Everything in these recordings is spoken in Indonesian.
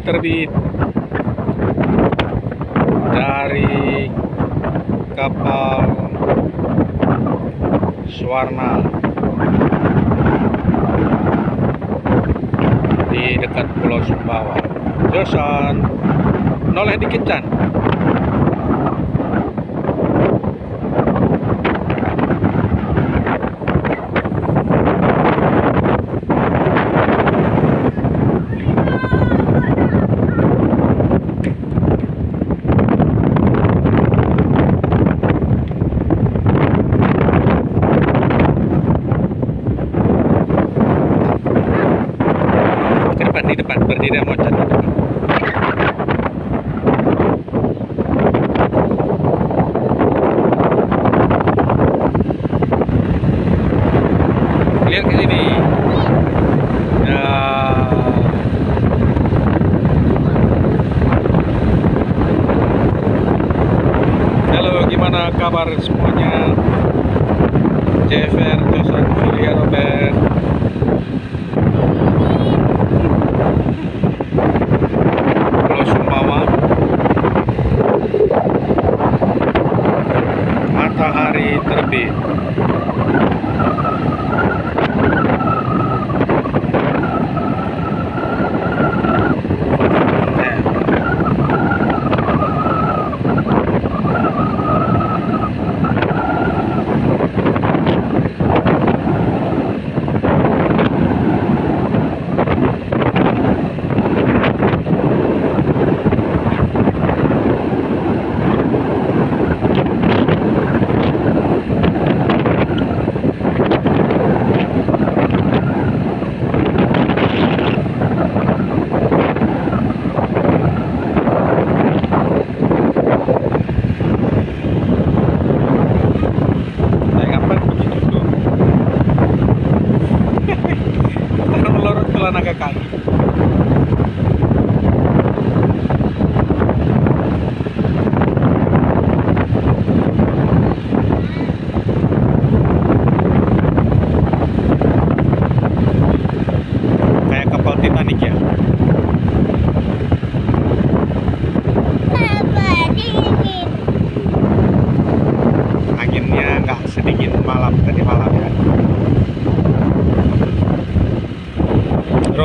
terbit dari kapal Swarna di dekat Pulau Sumbawa. Josan, noleh dikit. Ke depan, di depan, berdiri mau Chan di depan. Lihat ke sini. Ya. Halo, gimana kabar semuanya?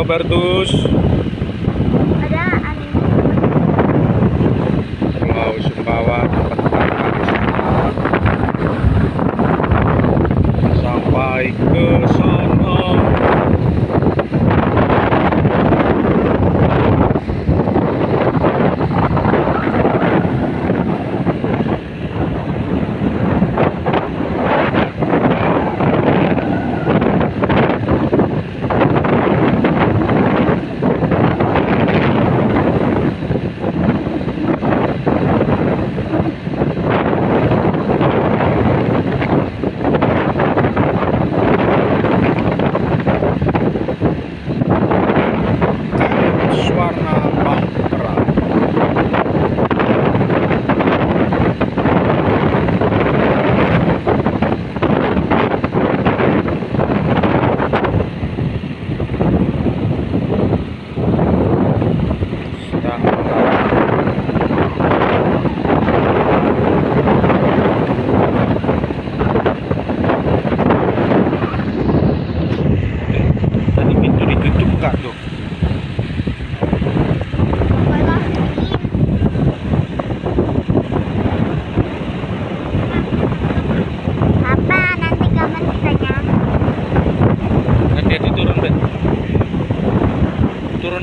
Albertos.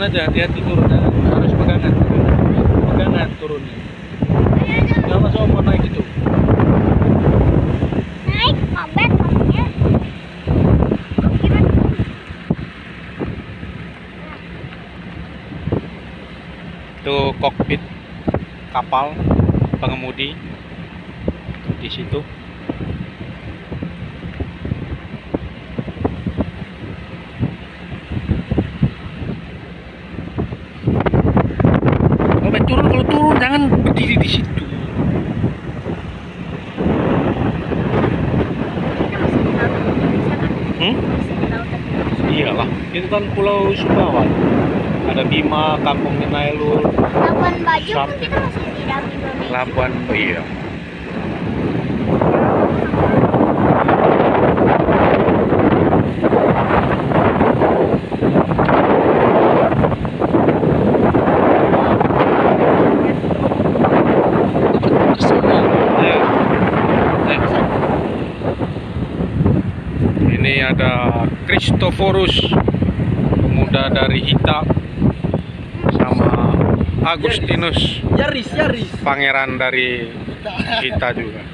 Turun aja, hati-hati turun. Harus pegangan. Pegangan turunnya. Jangan langsung mau naik itu. naik obat Itu kokpit kapal pengemudi di situ. jangan berdiri di situ. Hmm? iyalah itu kan pulau Sumbawa. Ada Bima, Kampung Nenailur, Labuan Bajo kan Sab... pun kita masih di dalam Indonesia. Labuan, iya. Ada Christophorus pemuda dari Hita sama Agustinus Yaris, Yaris. pangeran dari Hita juga.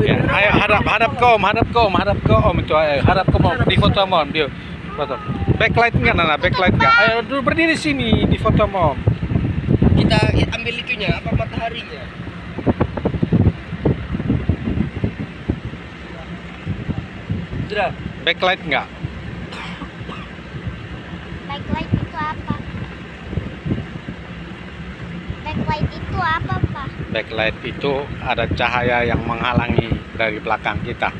Ya, ayo hadap hadap ke om, hadap ke om, hadap ke om itu ayo, hadap di foto om, dia foto. Backlight enggak Nana, backlight enggak? Ayo dulu berdiri sini di foto om. Kita ambil itunya, apa mataharinya? Sudah. Backlight enggak? Backlight itu apa? Backlight itu apa, Pak? Backlight itu ada cahaya yang menghalangi dari belakang kita.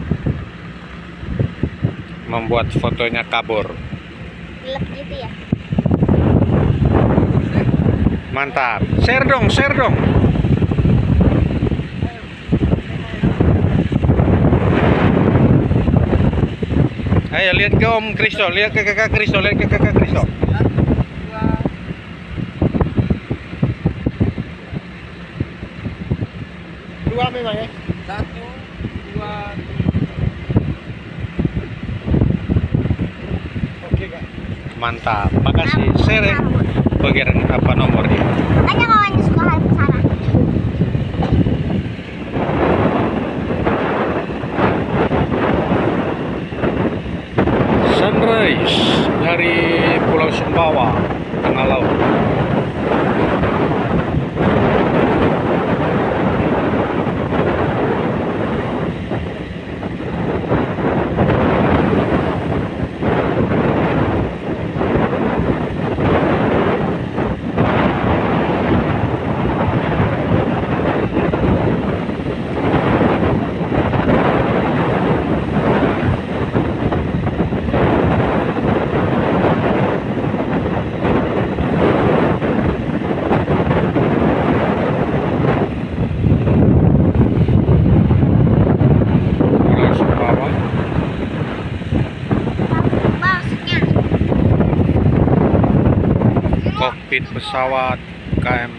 Membuat fotonya kabur. Gelap gitu ya? Mantap. Share dong, share dong. Ayo lihat ke Om Kristo, lihat ke kakak Kristo, lihat ke kakak Kristo. Dua memang ya. Satu, dua, Oke kak. Mantap. Makasih. Share ya. Bagian apa nomornya? Pesawat KM